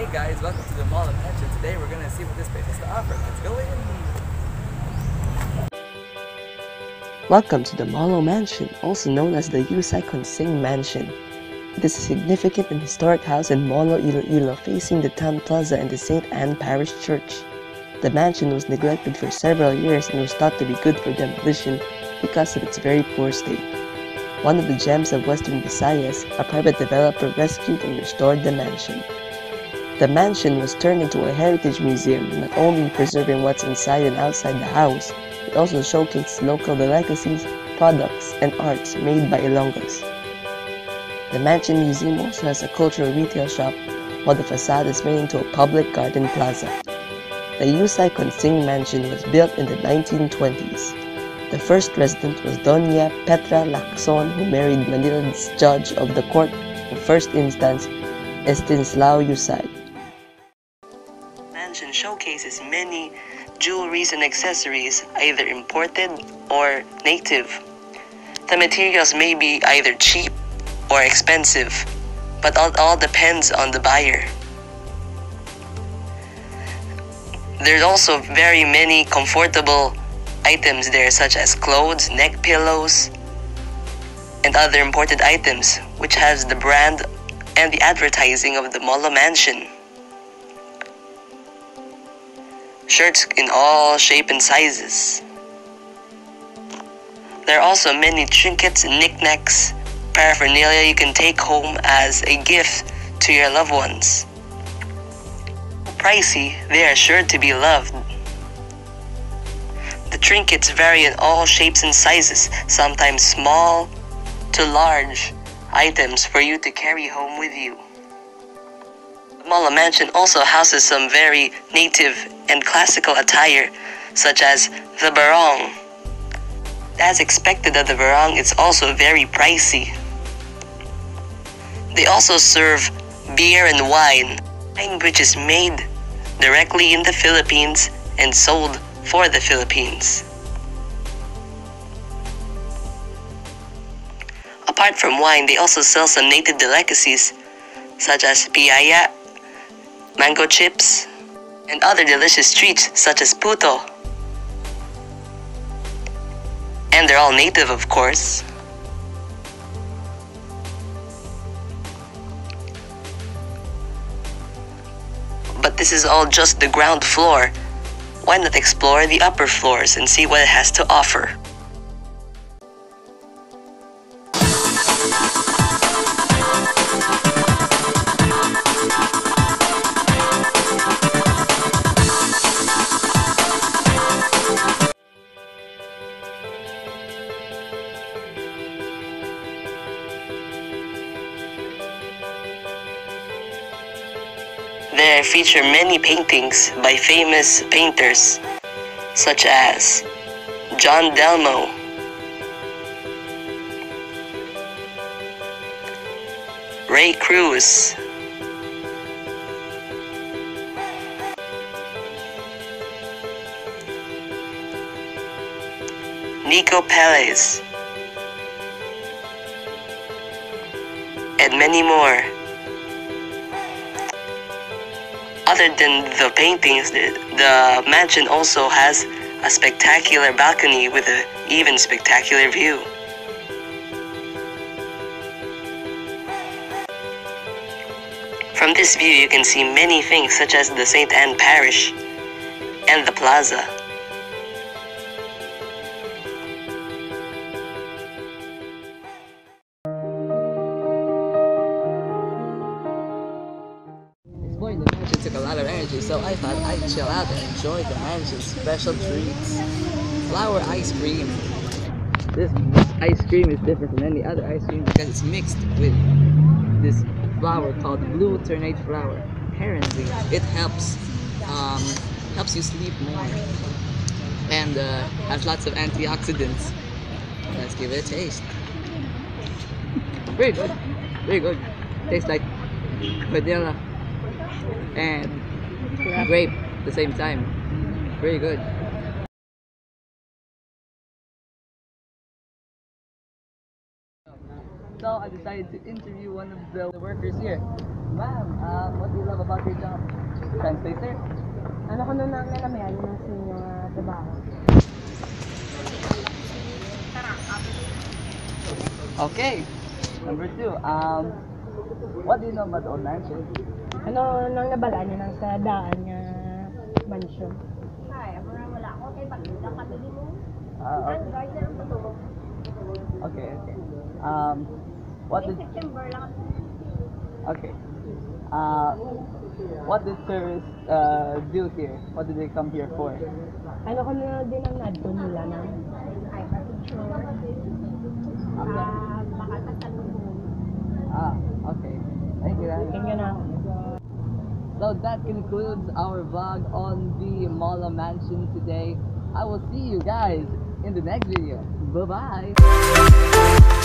Hey guys, welcome to the Molo Mansion. Today we're gonna see what this place has to offer. Let's go in. Welcome to the Molo Mansion, also known as the Yusay-Consing Mansion. It is a significant and historic house in Molo, Iloilo, facing the town plaza and the St. Anne Parish Church. The mansion was neglected for several years and was thought to be good for demolition because of its very poor state. One of the gems of Western Visayas, a private developer rescued and restored the mansion. The mansion was turned into a heritage museum, not only preserving what's inside and outside the house, it also showcased local delicacies, products, and arts made by Ilonggos. The Mansion Museum also has a cultural retail shop, while the facade is made into a public garden plaza. The Yusay-Consing Mansion was built in the 1920s. The first resident was Doña Petra Lacson, who married Manila's judge of the court of first instance, Estanislao Yusay. Showcases many jewelries and accessories, either imported or native. The materials may be either cheap or expensive, but it all depends on the buyer. There's also very many comfortable items there such as clothes, neck pillows, and other important items which has the brand and the advertising of the Molo Mansion. Shirts in all shape and sizes. There are also many trinkets and knickknacks, paraphernalia you can take home as a gift to your loved ones pricey, they are sure to be loved. The trinkets vary in all shapes and sizes, sometimes small to large items for you to carry home with you. The Mansion also houses some very native and classical attire, such as the barong. As expected of the barong, it's also very pricey. They also serve beer and wine, wine which is made directly in the Philippines and sold for the Philippines. Apart from wine, they also sell some native delicacies such as piaya, mango chips, and other delicious treats such as puto. And they're all native, of course. But this is all just the ground floor. Why not explore the upper floors and see what it has to offer? Feature many paintings by famous painters such as John Delmo, Ray Cruz, Nico Perez, and many more. Other than the paintings, the, the mansion also has a spectacular balcony with an even spectacular view. From this view, you can see many things such as the St. Anne Parish and the plaza. The mansion took a lot of energy, so I thought I'd chill out and enjoy the mansion's special treats. Flower ice cream. This ice cream is different from any other ice cream because it's mixed with this flower called blue ternate flower. Apparently, it helps um, helps you sleep more and uh, has lots of antioxidants. Let's give it a taste. Very good, very good. Tastes like vanilla and grape at the same time. Very good. So I decided to interview one of the workers here. Ma'am, um, what do you love about your job? Translator? Ano ko nung nangyayamayan ng sa inyo uh, trabaho? Okay. Number two, um, what do you know about the old mansion? Ano nang nabalaan niyo nang sa daan nga mansion? Ay, ako na wala ko. Kay pagkita kami ni mo. Uh, Android na lang patulog. okay, okay. Um, what did, September lang. okay. Uh, what did service uh, do here? What did they come here for? Ano ko na din ang nadto nila na Ay, pa-picture. Ah, So that concludes our vlog on the Molo Mansion today. I will see you guys in the next video. Bye bye.